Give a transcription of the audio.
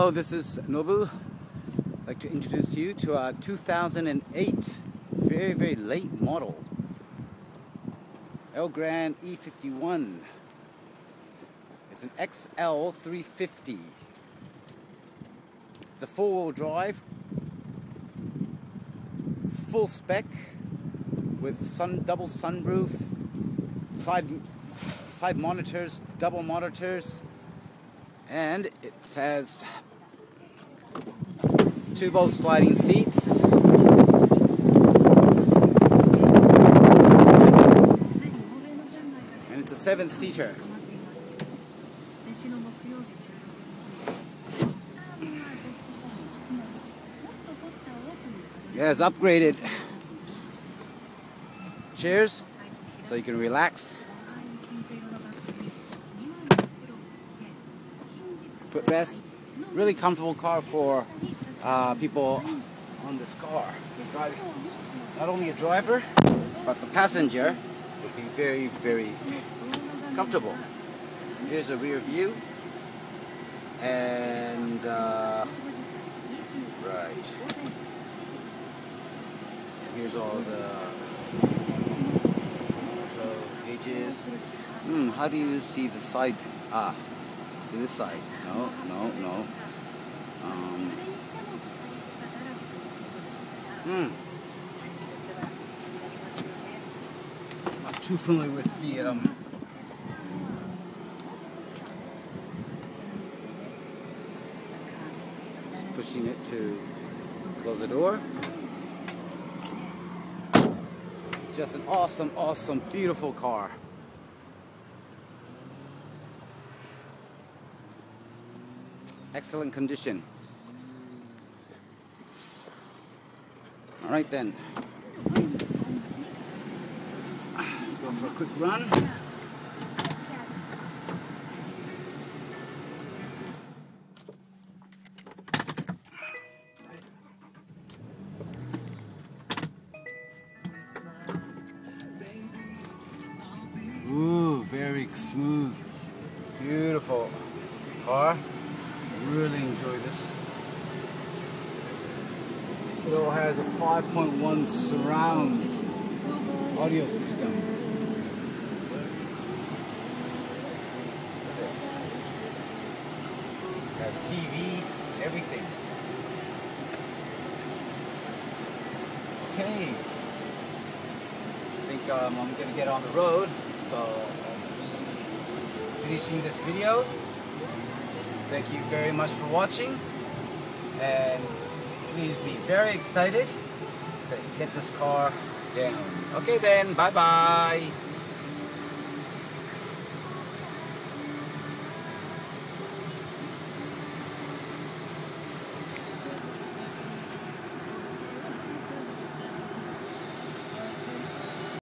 Hello, this is Nobu. I'd like to introduce you to our 2008 very, very late model El Elgrand E51. It's an XL 350. It's a four-wheel drive, full spec with sun double sunroof, side side monitors, double monitors, and it has two both sliding seats. And it's a seven-seater. Yeah, it's upgraded chairs so you can relax. Footrest. Really comfortable car for uh, people on this car. Driving. Not only a driver, but the passenger would be very, very comfortable. Here's a rear view. And, uh, right. Here's all the gauges. Hmm, how do you see the side? Ah, to the side. No, no, no. Um, hmm. Not too familiar with the um, just pushing it to close the door. Just an awesome, awesome, beautiful car. Excellent condition. All right then. Let's go for a quick run. Ooh, very smooth, beautiful car. Really enjoy this. It all has a 5.1 surround audio system. This has TV, everything. Okay. I think um, I'm gonna get on the road, so finishing this video. Thank you very much for watching and please be very excited to get this car down. Okay then, bye bye.